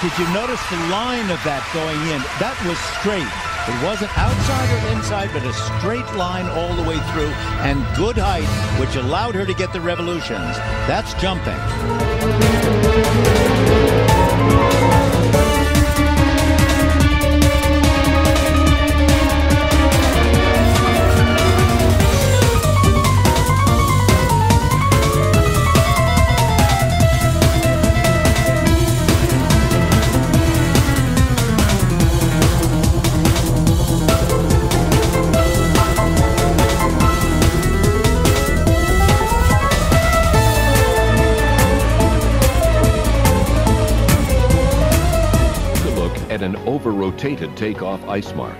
did you notice the line of that going in? That was straight. It wasn't outside or inside, but a straight line all the way through and good height, which allowed her to get the revolutions. That's jumping. An over-rotated takeoff ice mark.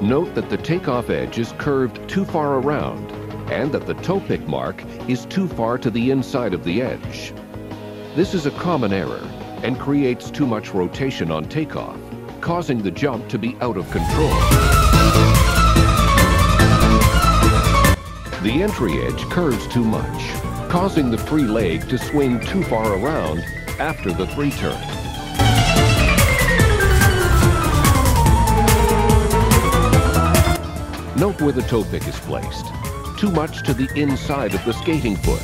Note that the takeoff edge is curved too far around and that the toe pick mark is too far to the inside of the edge. This is a common error and creates too much rotation on takeoff, causing the jump to be out of control. The entry edge curves too much, causing the free leg to swing too far around after the three turn. Note where the toe pick is placed. Too much to the inside of the skating foot.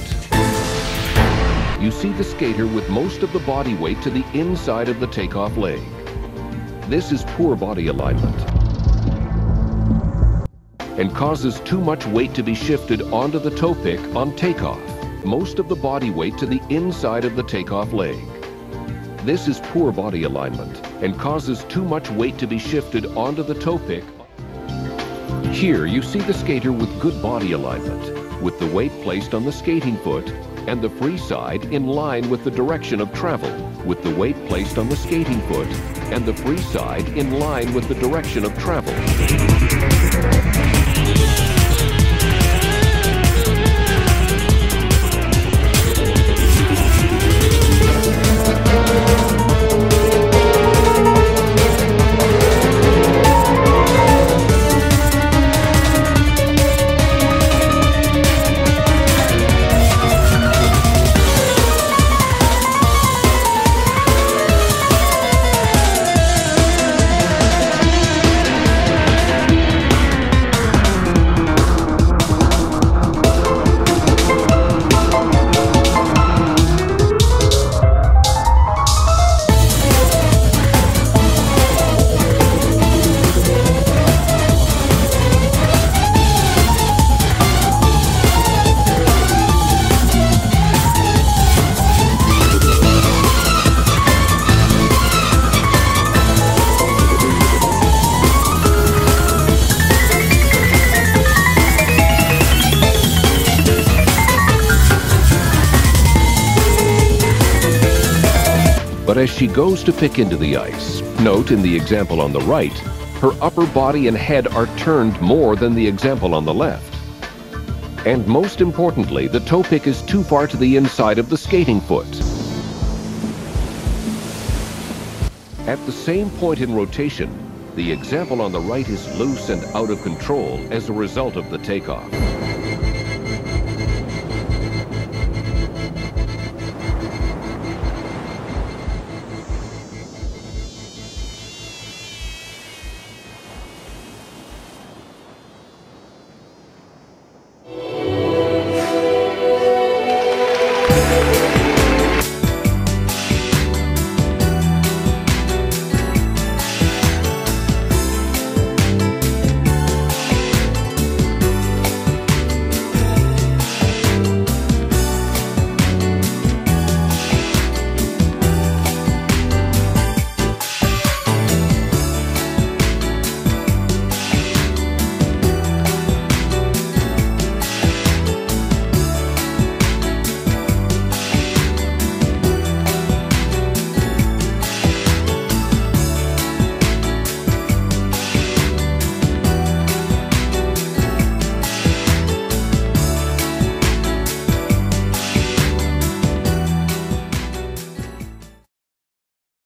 You see the skater with most of the body weight to the inside of the takeoff leg. This is poor body alignment and causes too much weight to be shifted onto the toe pick on takeoff, most of the body weight to the inside of the takeoff leg. This is poor body alignment and causes too much weight to be shifted onto the toe pick here you see the skater with good body alignment, with the weight placed on the skating foot and the free side in line with the direction of travel, with the weight placed on the skating foot and the free side in line with the direction of travel. But as she goes to pick into the ice, note in the example on the right, her upper body and head are turned more than the example on the left. And most importantly, the toe pick is too far to the inside of the skating foot. At the same point in rotation, the example on the right is loose and out of control as a result of the takeoff.